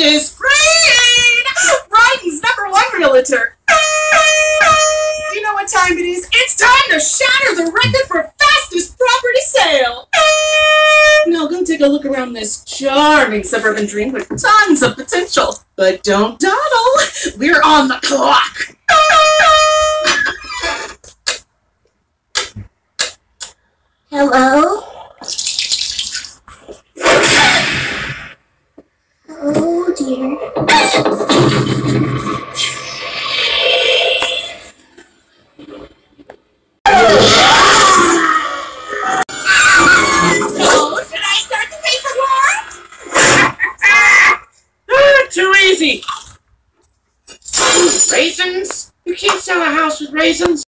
is green! Brighton's number one realtor. Do you know what time it is? It's time to shatter the record for fastest property sale. Now go take a look around this charming suburban dream with tons of potential. But don't dawdle. We're on the clock. dear. Ah, too easy. Raisins? You can't sell a house with raisins.